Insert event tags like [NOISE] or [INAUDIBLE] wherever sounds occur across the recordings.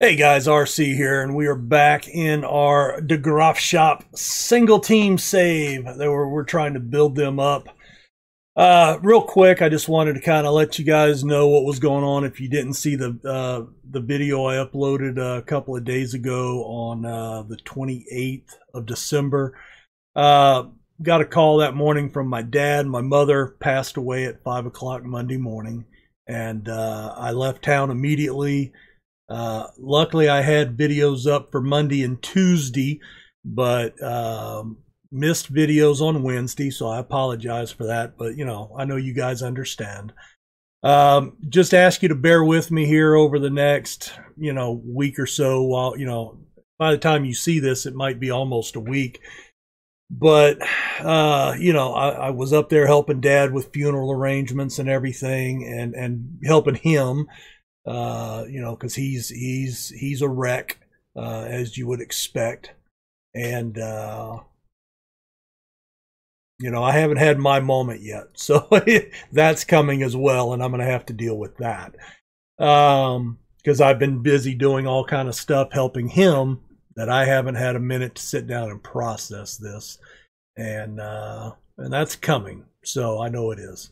Hey guys, RC here, and we are back in our De Graafschap single team save. They were, we're trying to build them up. Uh, real quick, I just wanted to kind of let you guys know what was going on. If you didn't see the uh, the video I uploaded a couple of days ago on uh, the 28th of December, uh, got a call that morning from my dad. My mother passed away at five o'clock Monday morning, and uh, I left town immediately uh, luckily, I had videos up for Monday and Tuesday, but um, missed videos on Wednesday, so I apologize for that. But you know, I know you guys understand. Um, just ask you to bear with me here over the next, you know, week or so. While you know, by the time you see this, it might be almost a week. But uh, you know, I, I was up there helping Dad with funeral arrangements and everything, and and helping him uh, you know, because he's he's he's a wreck uh, as you would expect, and uh, you know I haven't had my moment yet, [LAUGHS] so that's coming as well, and I'm going to have to deal with that um, because I've been busy doing all kind of stuff helping him that I haven't had a minute to sit down and process this, and uh, and that's coming. So I know it is.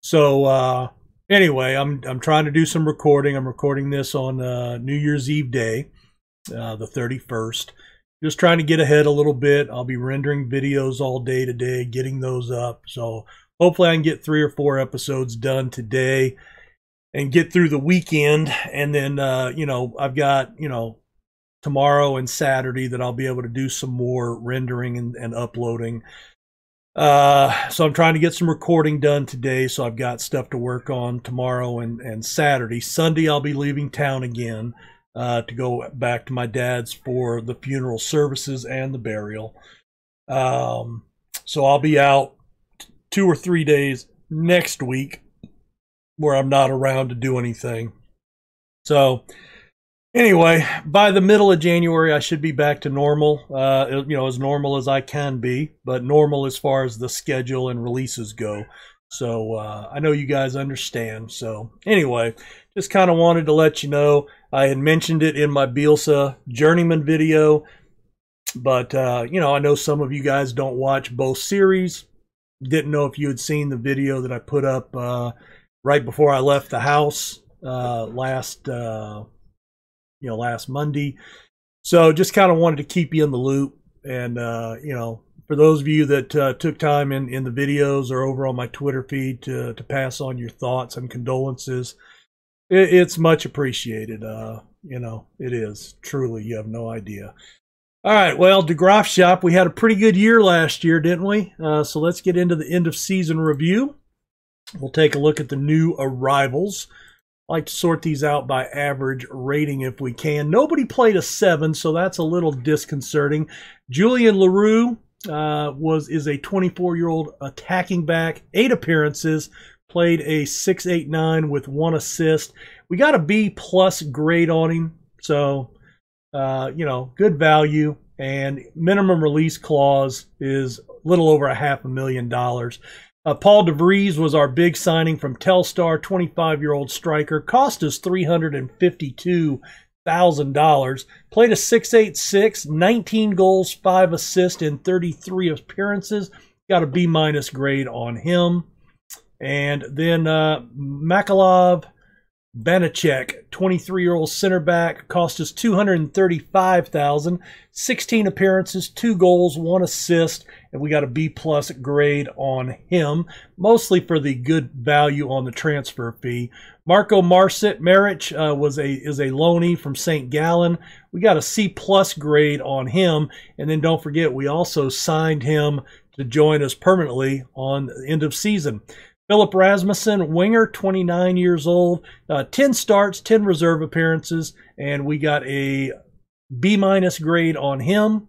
So uh, anyway, I'm I'm trying to do some recording. I'm recording this on uh, New Year's Eve day, uh, the 31st. Just trying to get ahead a little bit. I'll be rendering videos all day today, getting those up. So hopefully I can get three or four episodes done today and get through the weekend. And then, uh, you know, I've got, you know, tomorrow and Saturday that I'll be able to do some more rendering and, and uploading. Uh, so I'm trying to get some recording done today. So I've got stuff to work on tomorrow and, and Saturday. Sunday, I'll be leaving town again uh, to go back to my dad's for the funeral services and the burial. Um, so I'll be out two or three days next week where I'm not around to do anything. So Anyway, by the middle of January, I should be back to normal. Uh, you know, as normal as I can be, but normal as far as the schedule and releases go. So uh, I know you guys understand. So anyway, just kind of wanted to let you know. I had mentioned it in my Bielsa Journeyman video, but uh, you know, I know some of you guys don't watch both series. Didn't know if you had seen the video that I put up uh, right before I left the house uh, last uh, you know last Monday. So just kind of wanted to keep you in the loop, and uh, you know, for those of you that uh, took time in in the videos or over on my Twitter feed to to pass on your thoughts and condolences, it, it's much appreciated. Uh, you know, it is truly. You have no idea. All right, well, De Graafschap, we had a pretty good year last year, didn't we? Uh, so let's get into the end of season review. We'll take a look at the new arrivals. Like to sort these out by average rating if we can. Nobody played a seven, so that's a little disconcerting. Julian LaRue uh, was is a 24 year old attacking back, eight appearances, played a 6.89 with one assist. We got a B plus grade on him, so uh, you know, good value. And minimum release clause is a little over a half a million dollars. Uh, Paul DeVries was our big signing from Telstar, 25 year old striker. Cost us $352,000. Played a 6'8'6, 19 goals, 5 assists in 33 appearances. Got a B minus grade on him. And then uh, Makalov Banachek, 23 year old center back, cost us 235000 16 appearances, 2 goals, 1 assist, and we got a B plus grade on him, mostly for the good value on the transfer fee. Marco Marcit Marich uh, was a is a loanee from St. Gallen. We got a C plus grade on him, and then don't forget we also signed him to join us permanently on the end of season. Philip Rasmussen, winger, 29 years old, uh, 10 starts, 10 reserve appearances, and we got a B minus grade on him.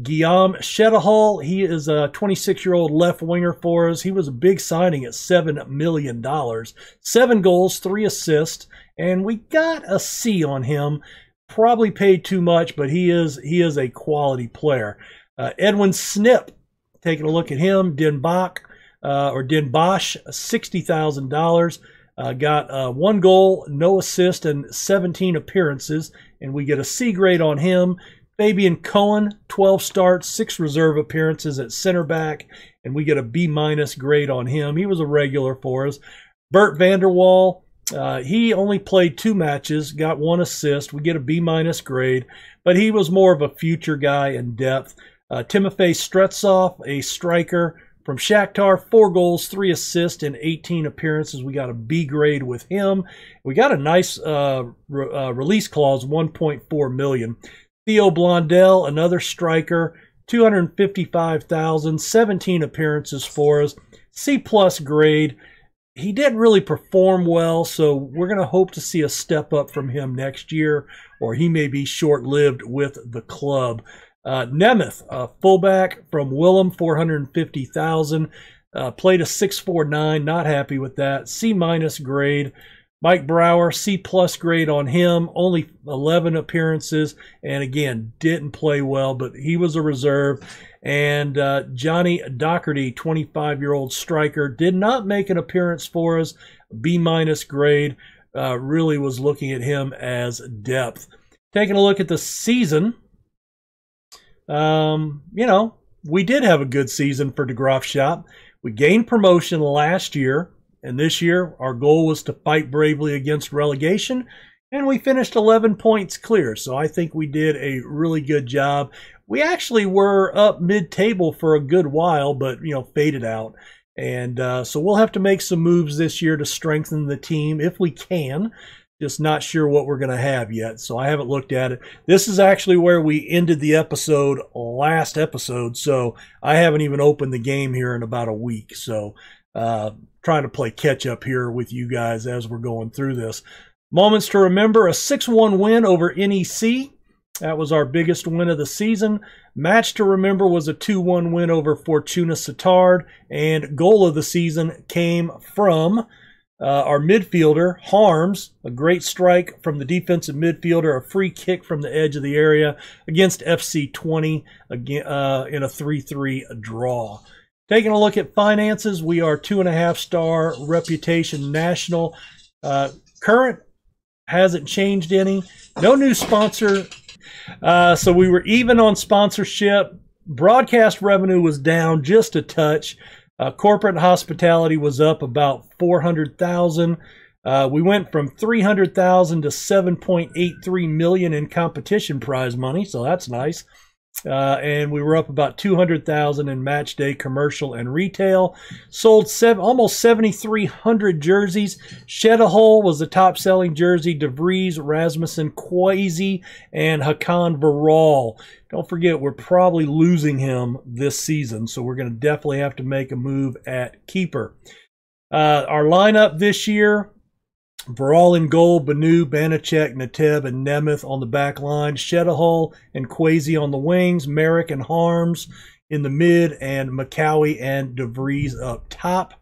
Guillaume Shedahal, he is a 26 year old left winger for us. He was a big signing at $7 million. Seven goals, three assists, and we got a C on him. Probably paid too much, but he is he is a quality player. Uh, Edwin Snip, taking a look at him, Den Bach, uh, or Den Bosch, $60,000. Uh, got uh, one goal, no assist, and 17 appearances, and we get a C grade on him. Fabian Cohen, 12 starts, six reserve appearances at center back, and we get a B minus grade on him. He was a regular for us. Bert Vanderwall, uh, he only played two matches, got one assist. We get a B minus grade, but he was more of a future guy in depth. Uh, Timofey Stretsov, a striker from Shakhtar, four goals, three assists, and 18 appearances. We got a B grade with him. We got a nice uh, re- uh, release clause, 1.4 million. Theo Blondell, another striker, 255,000, 17 appearances for us, C plus grade. He didn't really perform well, so we're going to hope to see a step up from him next year, or he may be short lived with the club. Uh, Nemeth, a fullback from Willem, 450,000, uh, played a 649, not happy with that. C minus grade. Mike Brower, C plus grade on him, only 11 appearances, and again, didn't play well, but he was a reserve. And uh, Johnny Doherty, 25 year old striker, did not make an appearance for us, B minus grade. Uh, really was looking at him as depth. Taking a look at the season, um, you know, we did have a good season for De Graafschap. We gained promotion last year and this year, our goal was to fight bravely against relegation, and we finished 11 points clear. So I think we did a really good job. We actually were up mid table for a good while, but, you know, faded out. And uh, so we'll have to make some moves this year to strengthen the team if we can. Just not sure what we're going to have yet. So I haven't looked at it. This is actually where we ended the episode last episode. So I haven't even opened the game here in about a week. So uh, trying to play catch up here with you guys as we're going through this. Moments to remember a 6 1 win over NEC. That was our biggest win of the season. Match to remember was a 2 1 win over Fortuna Sittard. And goal of the season came from uh, our midfielder, Harms, a great strike from the defensive midfielder, a free kick from the edge of the area against FC Twente again, uh, in a 3 3 draw. Taking a look at finances, we are two and a half star reputation national. Uh, current hasn't changed any. No new sponsor. Uh, so we were even on sponsorship. Broadcast revenue was down just a touch. Uh, corporate hospitality was up about 400,000. Uh, we went from 300,000 to 7.83 million in competition prize money, so that's nice. Uh, and we were up about 200,000 in match day commercial and retail. Sold seven, almost 7,300 jerseys. Shed a Hole was the top selling jersey. DeVries, Rasmussen, Kwesi, and Hakan Viral. Don't forget, we're probably losing him this season, so we're going to definitely have to make a move at keeper. Uh, our lineup this year Viral in goal, Banu, Banachek, Nateb, and Nemeth on the back line, Shedahul and Kwesi on the wings, Merrick and Harms in the mid, and McCowie and DeVries up top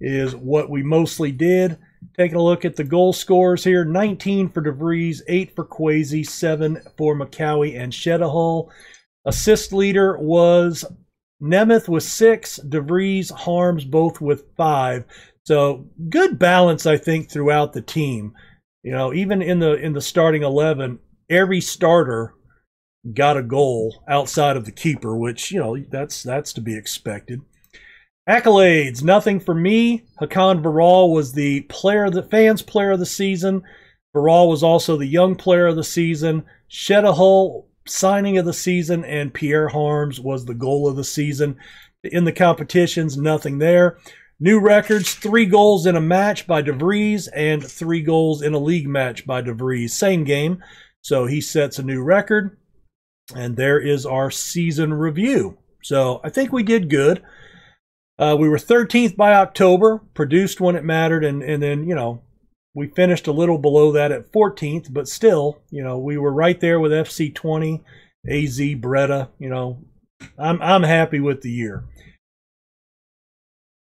is what we mostly did. Taking a look at the goal scores here 19 for DeVries, 8 for Kwesi, 7 for McCowie and Shedahul. Assist leader was Nemeth with 6, DeVries, Harms both with 5. So good balance, I think, throughout the team. You know, even in the in the starting eleven, every starter got a goal outside of the keeper, which you know that's that's to be expected. Accolades, nothing for me. Hakan Viral was the player, the fans' player of the season. Viral was also the young player of the season. Shedahul signing of the season, and Pierre Harms was the goal of the season. In the competitions, nothing there. New records three goals in a match by DeVries and three goals in a league match by DeVries. Same game. So he sets a new record. And there is our season review. So I think we did good. Uh, we were 13th by October, produced when it mattered, and, and then, you know, we finished a little below that at 14th, but still, you know, we were right there with FC Twente, AZ, Breda. You know, I'm, I'm happy with the year.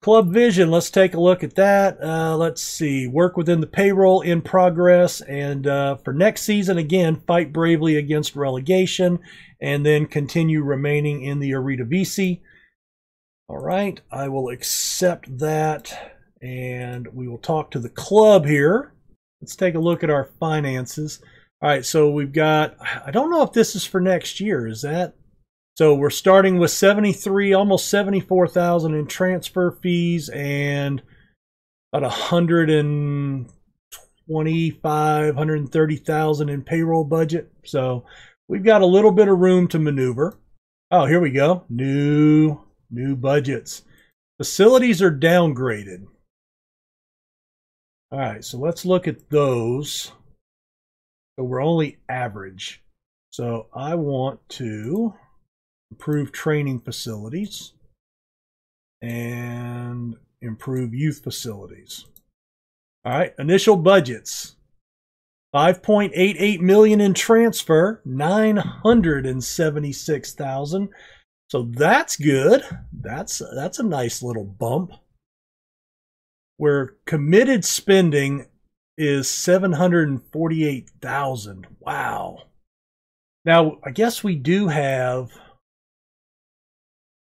Club Vision, let's take a look at that. Uh, let's see, work within the payroll in progress. And uh, for next season, again, fight bravely against relegation and then continue remaining in the Eredivisie. All right, I will accept that. and we will talk to the club here. Let's take a look at our finances. All right, so we've got, I don't know if this is for next year. Is that? So we're starting with 73, almost 74,000 in transfer fees and about 125, 130,000 in payroll budget. So we've got a little bit of room to maneuver. Oh, here we go. New, new budgets. Facilities are downgraded. All right, so let's look at those. So we're only average. So I want to improve training facilities and improve youth facilities. All right, initial budgets. 5.88 million in transfer, 976,000. So that's good. That's that's a nice little bump where committed spending is 748,000. Wow. Now, I guess we do have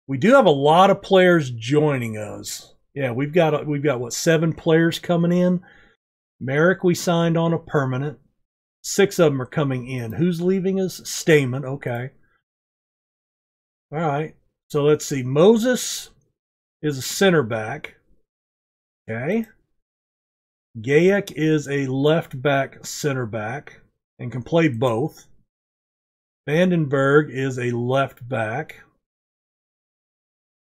we do have a lot of players joining us. Yeah, we've got we've got what seven players coming in. Merrick we signed on a permanent. Six of them are coming in. Who's leaving us? Stamen. Okay. All right. So let's see. Moses is a center back. Okay. Gayek is a left back center back and can play both. Vandenberg is a left back.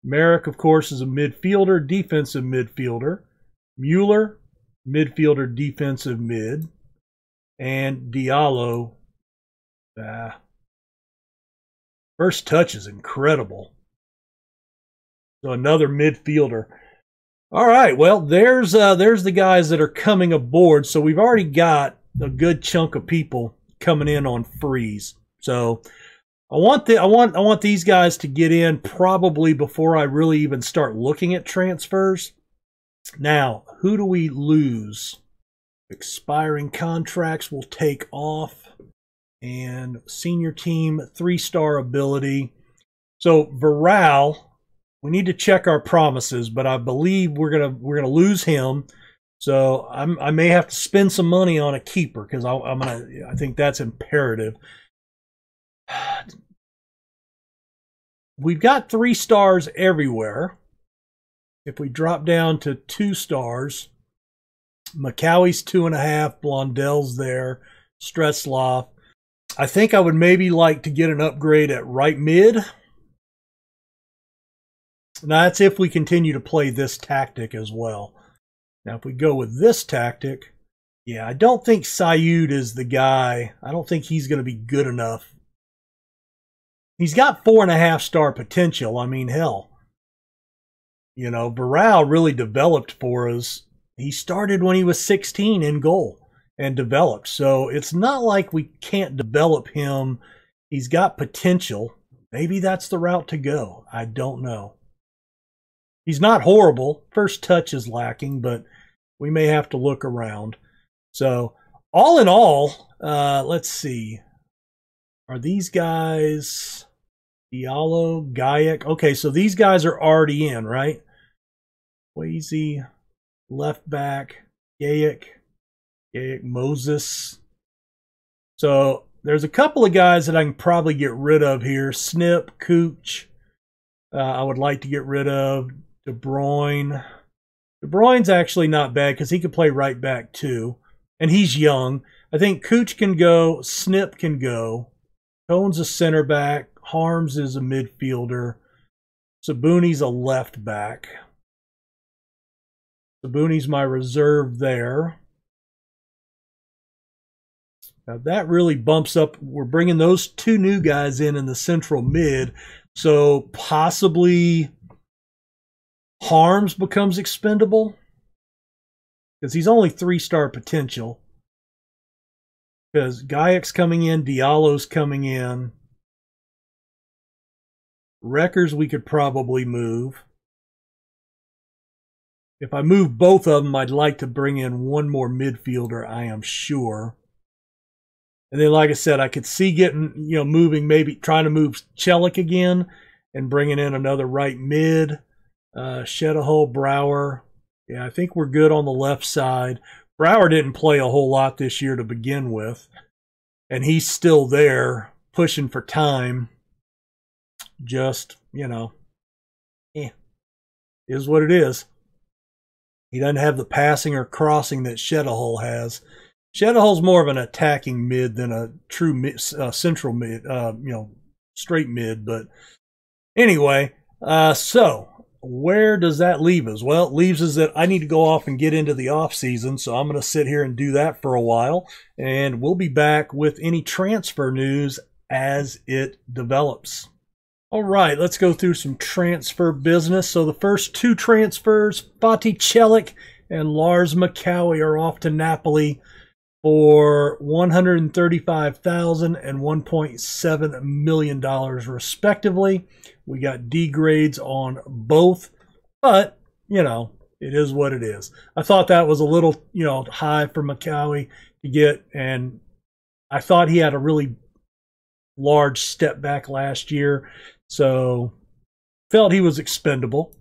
Merrick, of course, is a midfielder, defensive midfielder. Mueller, midfielder, defensive mid. And Diallo, ah, first touch is incredible. So another midfielder. All right. Well, there's uh, there's the guys that are coming aboard. So we've already got a good chunk of people coming in on freeze. So I want the I want I want these guys to get in probably before I really even start looking at transfers. Now, who do we lose? Expiring contracts will take off and senior team three star ability. So Varal we need to check our promises, but I believe we're gonna we're gonna lose him. So I'm, i may have to spend some money on a keeper because I'm gonna. I think that's imperative. [SIGHS] We've got three stars everywhere. If we drop down to two stars, McCowie's two and a half, Blondell's there, Stretzloff. I think I would maybe like to get an upgrade at right mid now that's if we continue to play this tactic as well. Now if we go with this tactic, yeah, I don't think Sayud is the guy. I don't think he's going to be good enough. He's got four and a half star potential. I mean, hell. You know, Barral really developed for us. He started when he was 16 in goal and developed. So it's not like we can't develop him. He's got potential. Maybe that's the route to go. I don't know. He's not horrible. First touch is lacking, but we may have to look around. So, all in all, uh, let's see. Are these guys Diallo, Gayek? Okay, so these guys are already in, right? Wazy, left back, Gayek, Gayek, Moses. So there's a couple of guys that I can probably get rid of here. Snip, Cooch. Uh, I would like to get rid of. De Bruyne. De Bruyne's actually not bad because he could play right back too. And he's young. I think Cooch can go. Snip can go. Cohen's a center back. Harms is a midfielder. Sabuni's a left back. Sabuni's my reserve there. Now that really bumps up. We're bringing those two new guys in in the central mid. So possibly Harms becomes expendable because he's only three star potential. Because Gayek's coming in, Diallo's coming in. Wreckers we could probably move. If I move both of them, I'd like to bring in one more midfielder, I am sure. And then, like I said, I could see getting, you know, moving, maybe trying to move Chelik again and bringing in another right mid. Uh, Shedahole, Brower. Yeah, I think we're good on the left side. Brower didn't play a whole lot this year to begin with, and he's still there pushing for time. Just, you know, eh, is what it is. He doesn't have the passing or crossing that Shedahull has. Shedahull's more of an attacking mid than a true mid, uh, central mid, uh, you know, straight mid. But anyway, uh, so where does that leave us? Well, it leaves us that I need to go off and get into the off season, so I'm going to sit here and do that for a while, and we'll be back with any transfer news as it develops. All right, let's go through some transfer business. So the first two transfers, Fatih Celik and Lars McCowie are off to Napoli for 135,000 and 1.7 million dollars respectively. We got D grades on both, but you know, it is what it is. I thought that was a little, you know, high for McCowie to get and I thought he had a really large step back last year, so felt he was expendable.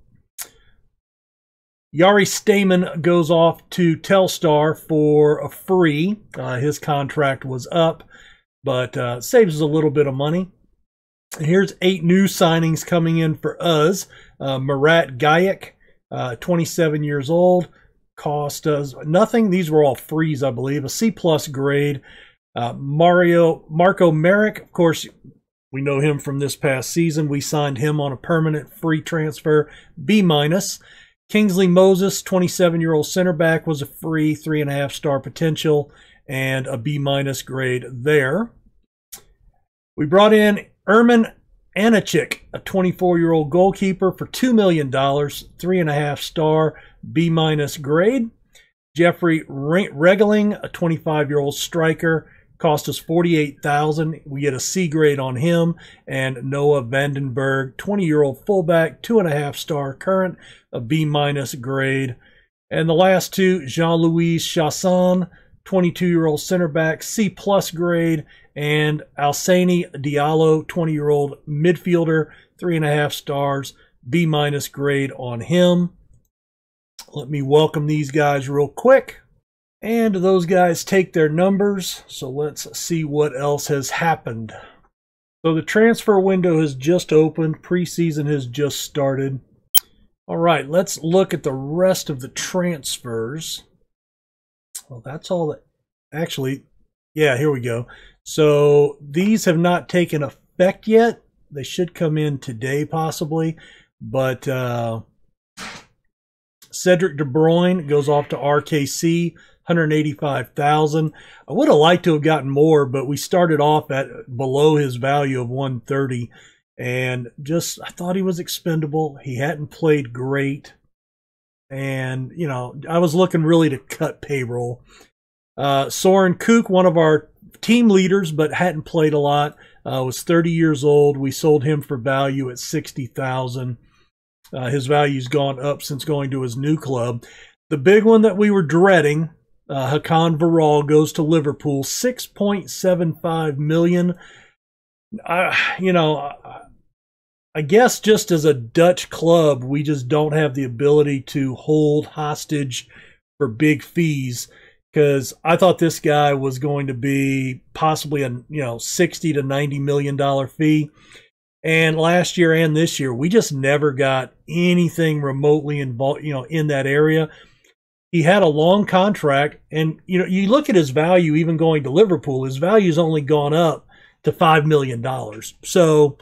Yari Stamen goes off to Telstar for a free. Uh, his contract was up, but uh, saves us a little bit of money. Here's eight new signings coming in for us. Uh, Murat Gajic, uh, 27 years old, cost us nothing. These were all frees, I believe. A C plus grade. Uh, Mario Marco Maric, of course, we know him from this past season. We signed him on a permanent free transfer, B minus. Kingsley Moses, 27 year old center back, was a free three and a half star potential and a B minus grade there. We brought in Erman Anicic, a 24 year old goalkeeper, for $2 million, three and a half star B minus grade. Jeffrey Regling, a 25 year old striker, cost us 48000 We get a C grade on him. And Noah Vandenberg, 20 year old fullback, two and a half star current, a B minus grade. And the last two, Jean Louis Chasson, 22 year old center back, C plus grade, and Alsani Diallo, 20 year old midfielder, three and a half stars, B minus grade on him. Let me welcome these guys real quick. And those guys take their numbers. So let's see what else has happened. So the transfer window has just opened. Preseason has just started. All right, let's look at the rest of the transfers. Well, that's all that actually, yeah, here we go. So these have not taken effect yet. They should come in today, possibly. But uh, Cedric De Bruyne goes off to RKC, 185,000. I would have liked to have gotten more, but we started off at below his value of 130 and just I thought he was expendable. He hadn't played great, and you know I was looking really to cut payroll. Uh, Soren Kook, one of our team leaders, but hadn't played a lot, uh, was 30 years old. We sold him for value at 60,000. Uh, his value's gone up since going to his new club. The big one that we were dreading, uh, Hakan Viral goes to Liverpool, 6.75 million. I, you know, I guess just as a Dutch club, we just don't have the ability to hold hostage for big fees because I thought this guy was going to be possibly a you know 60 to 90 million dollar fee. And last year and this year, we just never got anything remotely involved, you know, in that area. He had a long contract, and you know, you look at his value, even going to Liverpool, his value's only gone up to five million dollars. So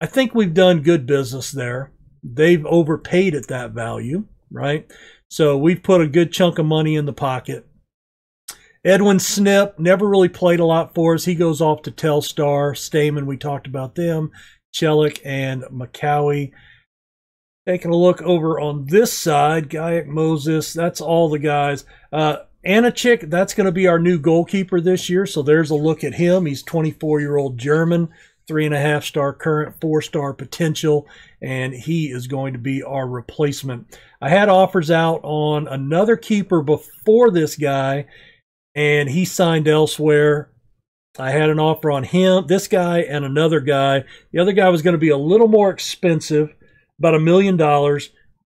I think we've done good business there. They've overpaid at that value, right? So we've put a good chunk of money in the pocket. Edwin Snip never really played a lot for us. He goes off to Telstar. Stamen, we talked about them. Celik and McCowie. Taking a look over on this side, Gajic Moses, that's all the guys. Uh, Anicic, that's going to be our new goalkeeper this year. So there's a look at him. He's 24 year old German three and a half star current, four star potential, and he is going to be our replacement. I had offers out on another keeper before this guy, and he signed elsewhere. I had an offer on him, this guy, and another guy. The other guy was going to be a little more expensive, about a million dollars.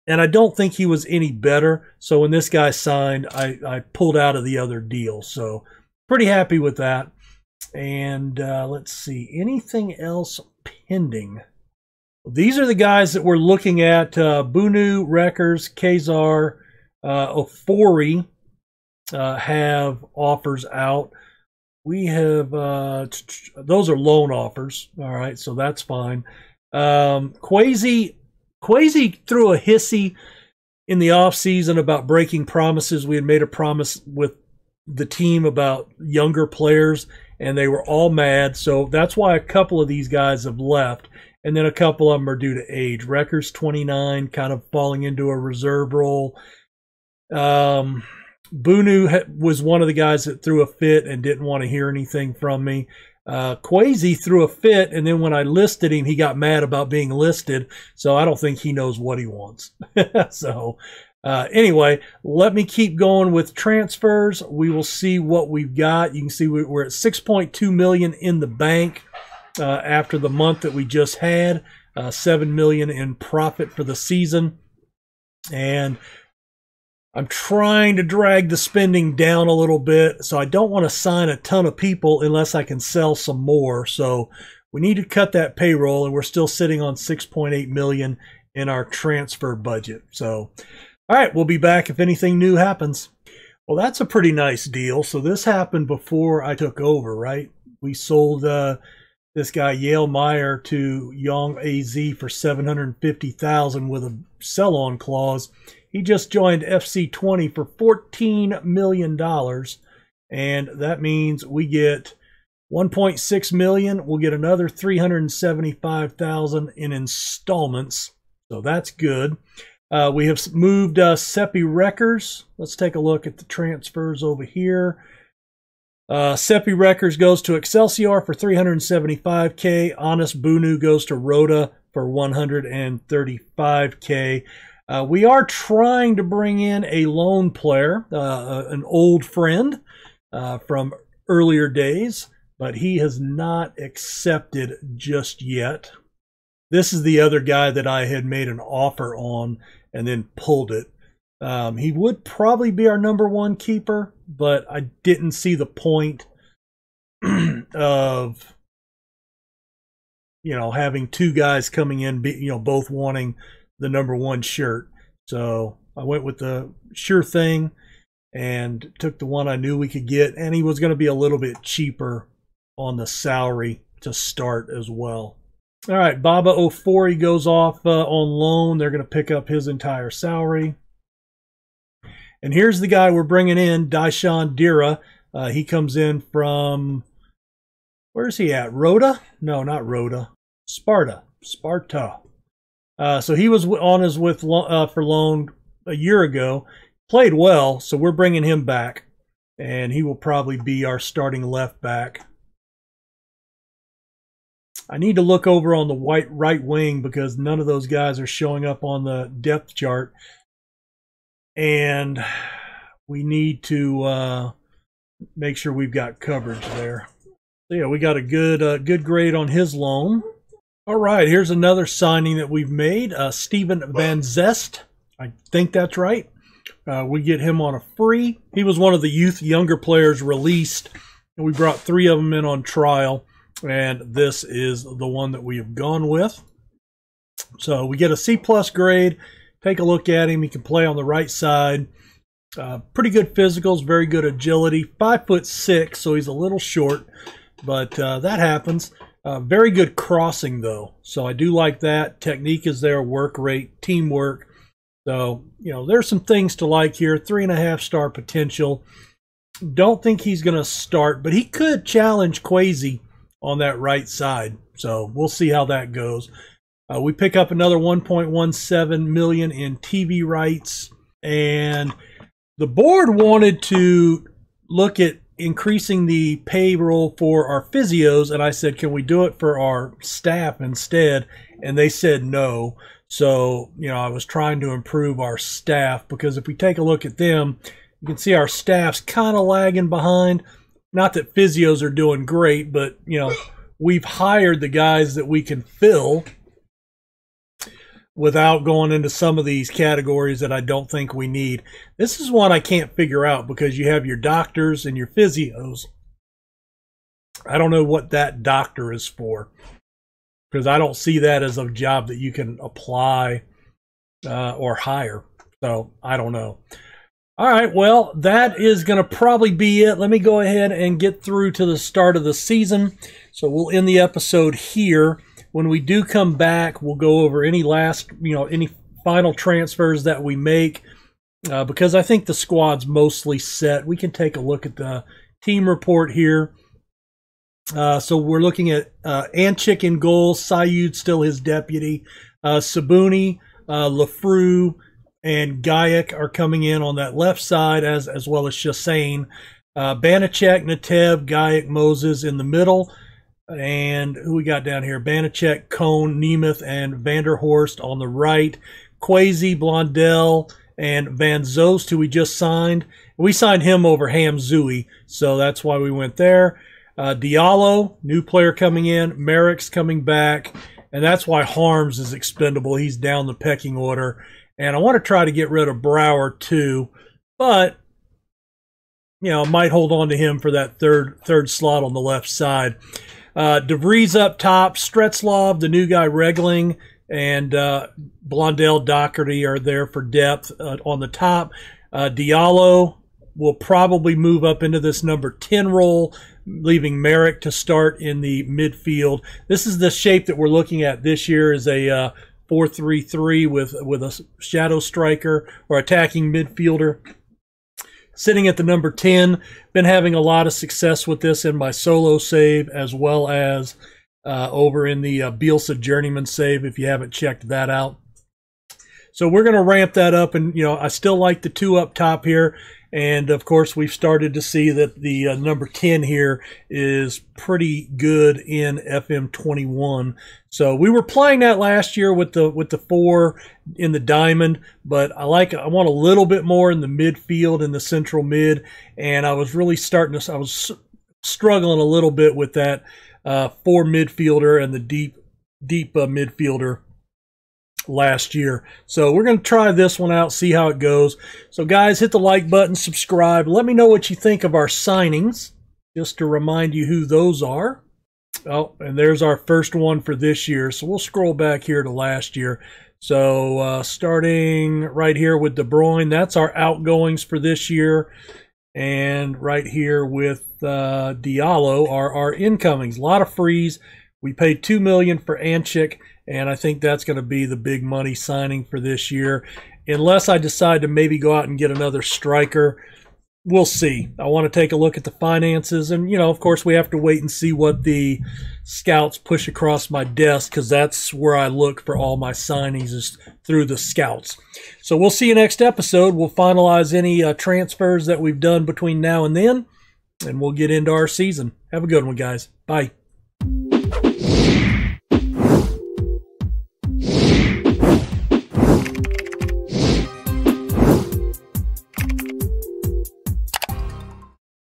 and I don't think he was any better. So when this guy signed, I, I pulled out of the other deal. So pretty happy with that. And uh, let's see, anything else pending? These are the guys that we're looking at: uh, Bunu, Wreckers, Kazar, uh, Ofori uh, have offers out. We have uh, those are loan offers. All right, so that's fine. Um, Quasi Quasi threw a hissy in the off season about breaking promises. We had made a promise with the team about younger players, and they were all mad. So that's why a couple of these guys have left, and then a couple of them are due to age. Wreckers 29, kind of falling into a reserve role. Um, Bunu was one of the guys that threw a fit and didn't want to hear anything from me. Uh, Quasi threw a fit, and then when I listed him, he got mad about being listed. So I don't think he knows what he wants. [LAUGHS] so uh, anyway, let me keep going with transfers. We will see what we've got. You can see we're at 6.2 million in the bank uh, after the month that we just had. Uh, 7 million in profit for the season, and I'm trying to drag the spending down a little bit, so I don't want to sign a ton of people unless I can sell some more. So we need to cut that payroll, and we're still sitting on 6.8 million in our transfer budget. So, all right, we'll be back if anything new happens. Well, that's a pretty nice deal. So this happened before I took over, right? We sold uh, this guy Yale Meyer to Young AZ for 750,000 with a sell-on clause he just joined FC Twente for $14 million. And that means we get 1.6 million. We'll get another 375,000 in installments. So that's good. Uh, we have moved uh, Seppi Wreckers. Let's take a look at the transfers over here. Uh, Seppi Wreckers goes to Excelsior for 375k. Honest Bunu goes to Roda for 135k. Uh, we are trying to bring in a lone player, uh, an old friend uh, from earlier days, but he has not accepted just yet. This is the other guy that I had made an offer on and then pulled it. Um, he would probably be our number one keeper, but I didn't see the point [CLEARS THROAT] of you know having two guys coming in, you know, both wanting the number one shirt. So I went with the sure thing and took the one I knew we could get. And he was going to be a little bit cheaper on the salary to start as well. All right, Baba Ofori goes off uh, on loan. They're going to pick up his entire salary. And here's the guy we're bringing in, Daishan Dira. Uh, he comes in from, where's he at? Roda? No, not Roda. Sparta. Sparta. Uh, so he was on his with uh, for loan a year ago. Played well, so we're bringing him back, and he will probably be our starting left back. I need to look over on the white right wing because none of those guys are showing up on the depth chart, and we need to uh, make sure we've got coverage there. So yeah, we got a good uh, good grade on his loan. All right, here's another signing that we've made. Uh, Steven Van Zest. I think that's right. Uh, we get him on a free. He was one of the youth younger players released, and we brought three of them in on trial, and this is the one that we have gone with. So we get a C plus grade. Take a look at him. He can play on the right side. Uh, pretty good physicals, very good agility. Five foot six, so he's a little short, but uh, that happens. Uh, very good crossing, though. So I do like that. Technique is there, work rate, teamwork. So, you know, there's some things to like here. Three and a half star potential. Don't think he's going to start, but he could challenge Quasi on that right side. So we'll see how that goes. Uh, we pick up another 1.17 million in TV rights, and the board wanted to look at increasing the payroll for our physios and I said, "Can we do it for our staff instead?" And they said no. So, you know, I was trying to improve our staff because if we take a look at them, you can see our staff's kind of lagging behind. Not that physios are doing great, but, you know, we've hired the guys that we can fill without going into some of these categories that I don't think we need. This is one I can't figure out because you have your doctors and your physios. I don't know what that doctor is for because I don't see that as a job that you can apply uh, or hire. So I don't know. All right, well, that is going to probably be it. Let me go ahead and get through to the start of the season. So we'll end the episode here. When we do come back, we'll go over any last, you know, any final transfers that we make. Uh, because I think the squad's mostly set. We can take a look at the team report here. Uh, so we're looking at uh, Anchik in goal, Sayud still his deputy, uh, Sabuni, uh, and Gayak are coming in on that left side, as as well as Chassain. Uh, Banachek, Natev, Gayak, Moses in the middle. And who we got down here? Banachek, Cone, Nemeth, and Vanderhorst on the right. Quasi, Blondell, and Van Zost, who we just signed. We signed him over Ham Hamzui, so that's why we went there. Uh, Diallo, new player coming in. Merrick's coming back. And that's why Harms is expendable. He's down the pecking order. And I want to try to get rid of Brower too, but you know, might hold on to him for that third third slot on the left side. Uh, DeVries up top, Stretzlov, the new guy Regling, and uh, Blondell Doherty are there for depth uh, on the top. Uh, Diallo will probably move up into this number 10 role, leaving Merrick to start in the midfield. This is the shape that we're looking at this year is a uh, four three three with with a shadow striker or attacking midfielder. Sitting at the number 10, been having a lot of success with this in my solo save as well as uh, over in the uh, Bielsa Journeyman save if you haven't checked that out. So we're going to ramp that up, and you know I still like the two up top here. And of course, we've started to see that the uh, number 10 here is pretty good in FM21. So we were playing that last year with the with the four in the diamond, but I like I want a little bit more in the midfield in the central mid, and I was really starting to I was struggling a little bit with that uh, four midfielder and the deep deep uh, midfielder last year. So we're going to try this one out, see how it goes. So guys, hit the like button, subscribe. Let me know what you think of our signings, just to remind you who those are. Oh, and there's our first one for this year. So we'll scroll back here to last year. So uh, starting right here with De Bruyne, that's our outgoings for this year. And right here with uh, Diallo are our incomings. A lot of frees. We paid two million for Anchik and I think that's going to be the big money signing for this year. Unless I decide to maybe go out and get another striker, we'll see. I want to take a look at the finances, and you know, of course, we have to wait and see what the scouts push across my desk because that's where I look for all my signings is through the scouts. So we'll see you next episode. We'll finalize any uh, transfers that we've done between now and then, and we'll get into our season. Have a good one, guys. Bye.